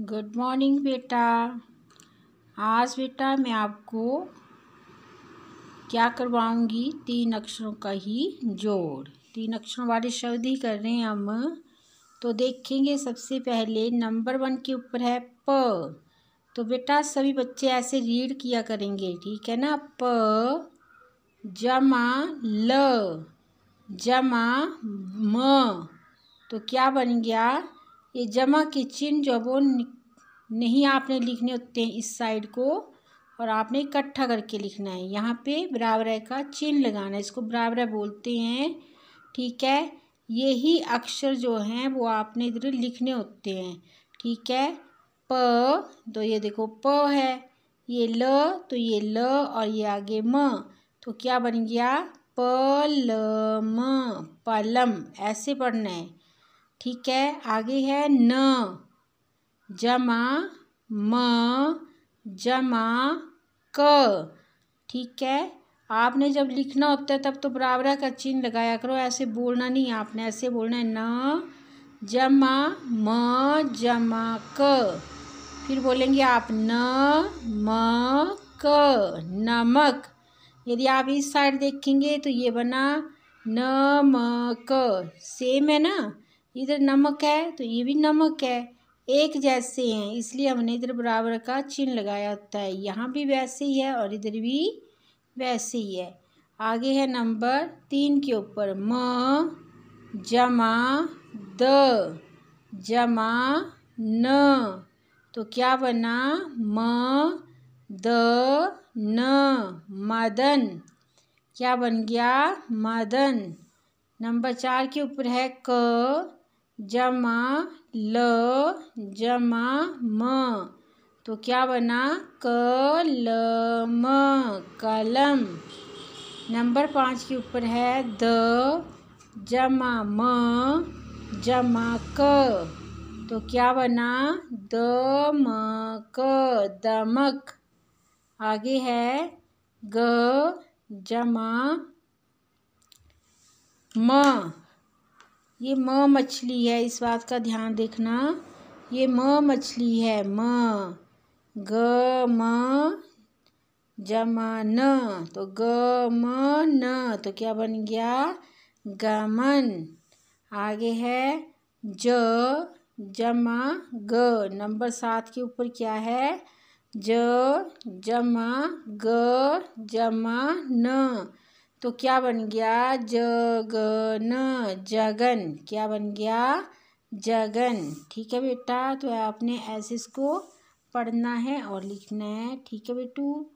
Good morning बेटा। आज बेटा मैं आपको क्या करवाऊँगी? तीन अक्षरों का ही जोड़। तीन अक्षरों वाले शब्द ही कर रहे हैं हम। तो देखेंगे सबसे पहले नंबर वन के ऊपर है प। तो बेटा सभी बच्चे ऐसे रीड किया करेंगे, ठीक है ना? प, जमा ल, जमा म। तो क्या बन गया? ये जमा के चिन्ह जो वो नहीं आपने लिखने होते हैं इस साइड को और आपने इकट्ठा करके लिखना है। यहाँ पे बराबर का चिन्ह लगाना है। इसको बराबर बोलते हैं। ठीक है? यही अक्षर जो हैं वो आपने इधर लिखने होते हैं। ठीक है? प तो ये देखो प है। ये ल तो ये ल और ये आगे म। तो क्या बन गया? प ल म पलम। ऐसे पढ़ना है। ठीक है, आगे है न। जमा म, जमा क। ठीक है, आपने जब लिखना होता है तब तो बराबर का चिन्ह लगाया करो, ऐसे बोलना नहीं, आपने ऐसे बोलना है न, जमा म, जमा क। फिर बोलेंगे आप न, म, क, नमक। यदि आप इस साइड देखेंगे तो ये बना नमक सेम है ना? इधर नमक है तो ये भी नमक है। एक जैसे हैं, इसलिए हमने इधर बराबर का चिन्ह लगाया होता है। यहाँ भी वैसे ही है और इधर भी वैसे ही है। आगे है नंबर तीन के ऊपर। म, जमा, द, जमा, न। तो क्या बना? म, द, न, मदन। क्या बन गया? मदन। नंबर चार के ऊपर है क जमा ल, जमा म। तो क्या बना? क ल म कलम। नंबर पाँच के ऊपर है द, जमा म, जमा क। तो क्या बना? द म क दमक। आगे है ग, जमा म। ये म मछली है, इस बात का ध्यान देखना। ये म मछली है, म, ग, म जमा न तो ग, म, न तो क्या बन गया? गमन। आगे है, ज, जमा, ग। नंबर सात के ऊपर क्या है? ज, जमा, ग जमा न तो क्या बन गया? जगन जगन। क्या बन गया? जगन। ठीक है बेटा तो आपने ऐसे इसको पढ़ना है और लिखना है। ठीक है बेटू।